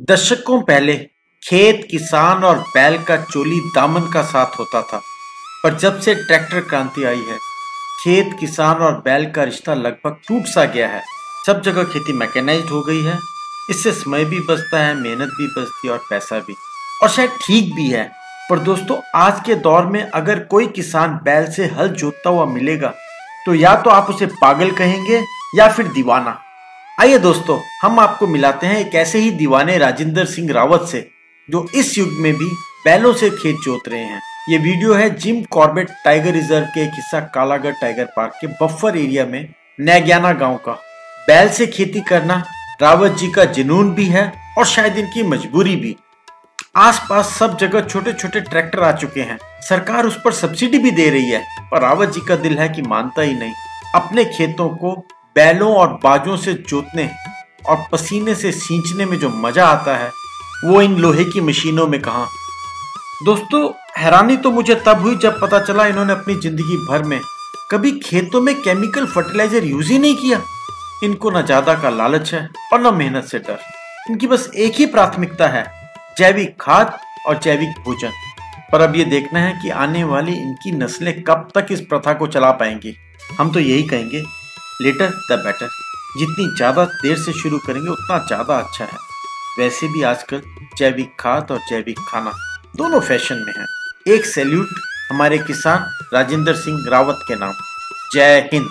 दशकों पहले खेत, किसान और बैल का चोली दामन का साथ होता था। पर जब से ट्रैक्टर क्रांति आई है, खेत, किसान और बैल का रिश्ता लगभग टूट सा गया है। सब जगह खेती मैकेनाइज्ड हो गई है। इससे समय भी बचता है, मेहनत भी बचती है और पैसा भी। और शायद ठीक भी है। पर दोस्तों, आज के दौर में अगर कोई किसान बैल से हल जोतता हुआ मिलेगा तो या तो आप उसे पागल कहेंगे या फिर दीवाना। आइए दोस्तों, हम आपको मिलाते हैं एक ऐसे ही दीवाने राजेंद्र सिंह रावत से, जो इस युग में भी बैलों से खेत जोत रहे हैं। ये वीडियो है जिम कॉर्बेट टाइगर रिज़र्व के एक हिस्सा कालागढ़ टाइगर पार्क के बफर एरिया में नैग्याना गाँव का। बैल से खेती करना रावत जी का जुनून भी है और शायद इनकी मजबूरी भी। आसपास सब जगह छोटे छोटे ट्रैक्टर आ चुके हैं। सरकार उस पर सब्सिडी भी दे रही है, पर रावत जी का दिल है कि मानता ही नहीं। अपने खेतों को बैलों और बाजों से जोतने और पसीने से सींचने में जो मज़ा आता है, वो इन लोहे की मशीनों में कहा? दोस्तों, हैरानी तो मुझे तब हुई जब पता चला इन्होंने अपनी ज़िंदगी भर में कभी खेतों में केमिकल फर्टिलाइज़र यूज़ ही नहीं किया। इनको न ज़्यादा का लालच है और न मेहनत से डर। इनकी बस एक ही प्राथमिकता है, जैविक खाद और जैविक भोजन। पर अब ये देखना है कि आने वाली इनकी नस्लें कब तक इस प्रथा को चला पाएँगी। हम तो यही कहेंगे लेटर द बेटर जितनी ज़्यादा देर से शुरू करेंगे, उतना ज़्यादा अच्छा है। वैसे भी आजकल जैविक खाद और जैविक खाना दोनों फ़ैशन में है। एक सैल्यूट हमारे किसान राजेंद्र सिंह रावत के नाम। जय हिंद।